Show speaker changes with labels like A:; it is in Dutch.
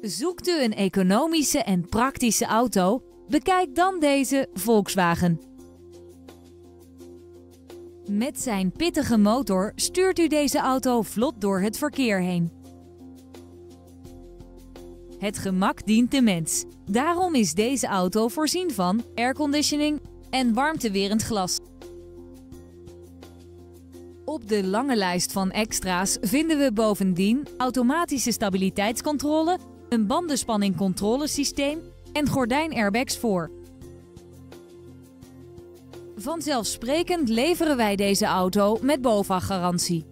A: Zoekt u een economische en praktische auto? Bekijk dan deze Volkswagen. Met zijn pittige motor stuurt u deze auto vlot door het verkeer heen. Het gemak dient de mens. Daarom is deze auto voorzien van airconditioning en warmtewerend glas. Op de lange lijst van extra's vinden we bovendien automatische stabiliteitscontrole, een bandenspanningcontrolesysteem en gordijnairbags voor. Vanzelfsprekend leveren wij deze auto met BOVAG-garantie.